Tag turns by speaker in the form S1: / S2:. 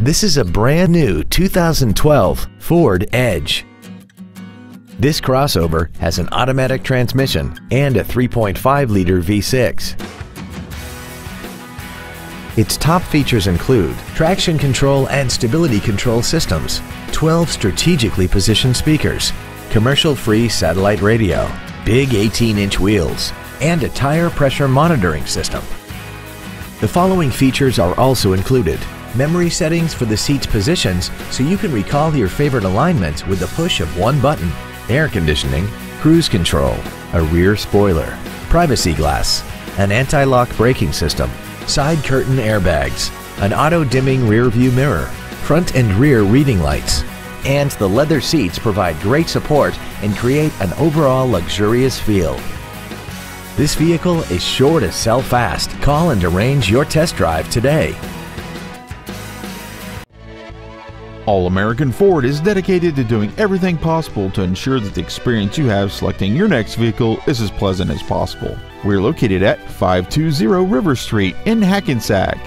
S1: This is a brand new 2012 Ford Edge. This crossover has an automatic transmission and a 3.5-liter V6. Its top features include traction control and stability control systems, 12 strategically positioned speakers, commercial-free satellite radio, big 18-inch wheels, and a tire pressure monitoring system. The following features are also included memory settings for the seat's positions so you can recall your favorite alignment with the push of one button, air conditioning, cruise control, a rear spoiler, privacy glass, an anti-lock braking system, side curtain airbags, an auto-dimming rear view mirror, front and rear reading lights, and the leather seats provide great support and create an overall luxurious feel. This vehicle is sure to sell fast. Call and arrange your test drive today.
S2: All American Ford is dedicated to doing everything possible to ensure that the experience you have selecting your next vehicle is as pleasant as possible. We're located at 520 River Street in Hackensack.